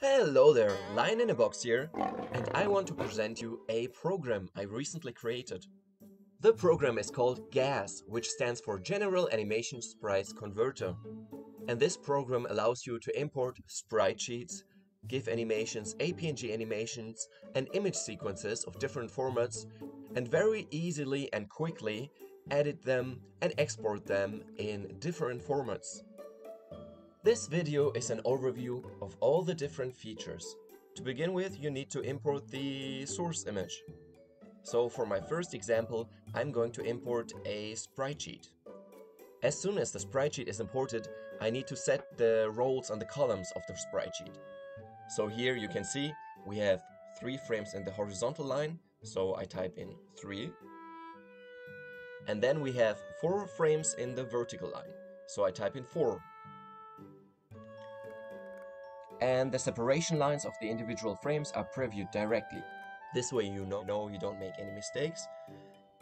Hello there, Lion in a Box here, and I want to present you a program I recently created. The program is called GAS, which stands for General Animation Sprites Converter. And this program allows you to import sprite sheets, GIF animations, APNG animations, and image sequences of different formats, and very easily and quickly edit them and export them in different formats. This video is an overview of all the different features. To begin with, you need to import the source image. So for my first example, I'm going to import a sprite sheet. As soon as the sprite sheet is imported, I need to set the roles on the columns of the sprite sheet. So here you can see we have three frames in the horizontal line, so I type in 3. And then we have four frames in the vertical line, so I type in 4 and the separation lines of the individual frames are previewed directly. This way you know, you don't make any mistakes.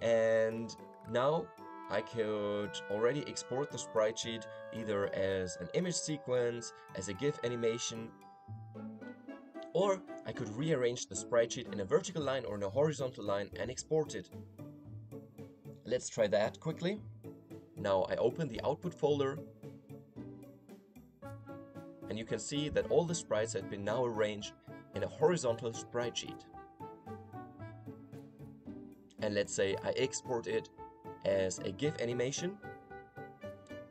And now I could already export the sprite sheet either as an image sequence, as a GIF animation, or I could rearrange the sprite sheet in a vertical line or in a horizontal line and export it. Let's try that quickly. Now I open the output folder and you can see that all the sprites have been now arranged in a horizontal sprite sheet. And let's say I export it as a GIF animation.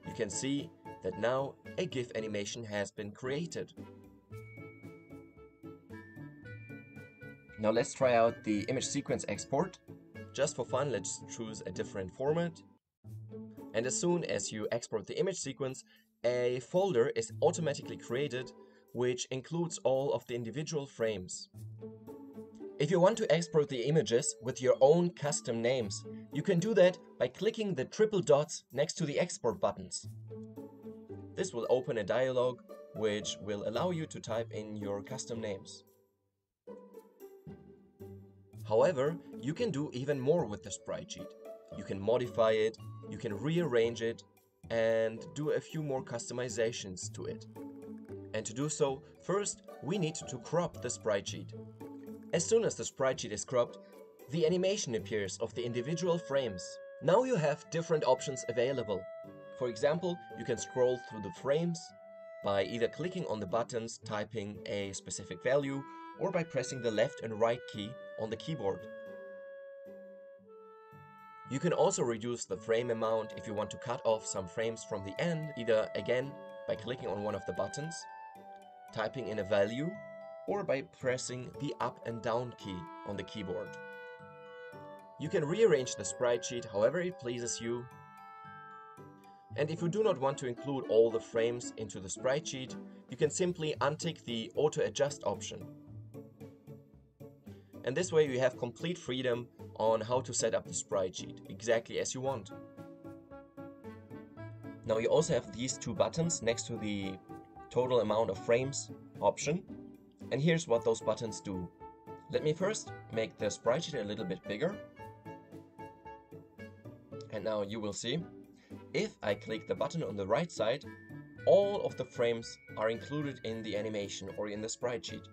You can see that now a GIF animation has been created. Now let's try out the image sequence export. Just for fun, let's choose a different format. And as soon as you export the image sequence, a folder is automatically created which includes all of the individual frames. If you want to export the images with your own custom names, you can do that by clicking the triple dots next to the export buttons. This will open a dialog which will allow you to type in your custom names. However, you can do even more with the sprite sheet. You can modify it, you can rearrange it, and do a few more customizations to it. And to do so, first we need to crop the sprite sheet. As soon as the sprite sheet is cropped, the animation appears of the individual frames. Now you have different options available. For example, you can scroll through the frames by either clicking on the buttons, typing a specific value, or by pressing the left and right key on the keyboard. You can also reduce the frame amount if you want to cut off some frames from the end, either again by clicking on one of the buttons, typing in a value, or by pressing the up and down key on the keyboard. You can rearrange the sprite sheet however it pleases you. And if you do not want to include all the frames into the sprite sheet, you can simply untick the auto adjust option. And this way you have complete freedom on how to set up the sprite sheet, exactly as you want. Now you also have these two buttons next to the total amount of frames option. And here's what those buttons do. Let me first make the sprite sheet a little bit bigger. And now you will see, if I click the button on the right side, all of the frames are included in the animation or in the sprite sheet,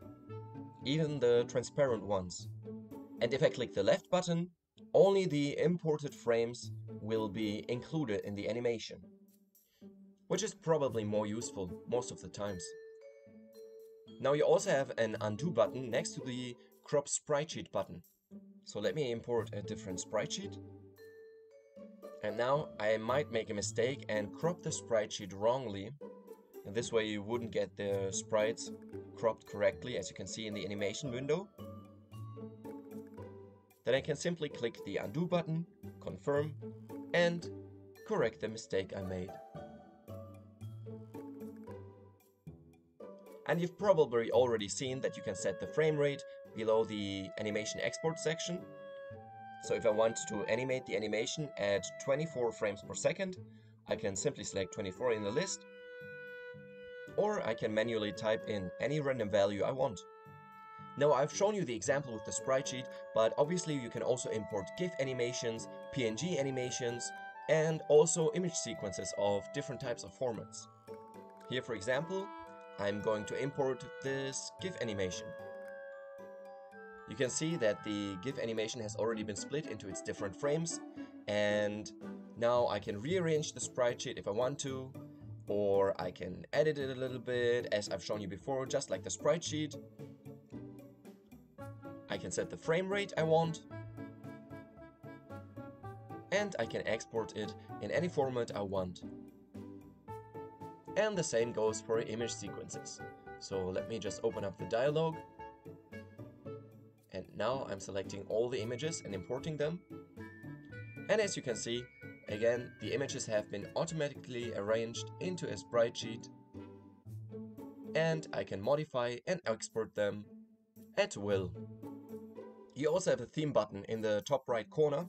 even the transparent ones. And if I click the left button, only the imported frames will be included in the animation. Which is probably more useful most of the times. Now you also have an undo button next to the crop sprite sheet button. So let me import a different sprite sheet. And now I might make a mistake and crop the sprite sheet wrongly. And this way you wouldn't get the sprites cropped correctly as you can see in the animation window. Then I can simply click the undo button, confirm, and correct the mistake I made. And you've probably already seen that you can set the frame rate below the animation export section. So if I want to animate the animation at 24 frames per second, I can simply select 24 in the list, or I can manually type in any random value I want. Now I've shown you the example with the sprite sheet, but obviously you can also import GIF animations, PNG animations, and also image sequences of different types of formats. Here for example, I'm going to import this GIF animation. You can see that the GIF animation has already been split into its different frames and now I can rearrange the sprite sheet if I want to or I can edit it a little bit as I've shown you before just like the sprite sheet. I can set the frame rate I want and I can export it in any format I want. And the same goes for image sequences. So let me just open up the dialog. And now I'm selecting all the images and importing them. And as you can see, again, the images have been automatically arranged into a sprite sheet. And I can modify and export them at will. You also have a theme button in the top right corner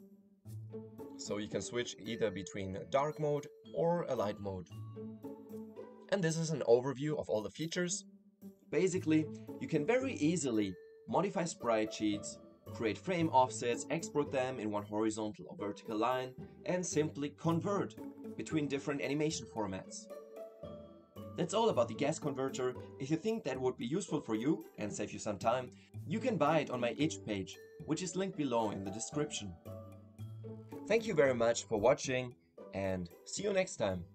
so you can switch either between dark mode or a light mode. And this is an overview of all the features. Basically, you can very easily modify sprite sheets, create frame offsets, export them in one horizontal or vertical line, and simply convert between different animation formats. That's all about the gas converter. If you think that would be useful for you and save you some time, you can buy it on my itch page, which is linked below in the description. Thank you very much for watching and see you next time.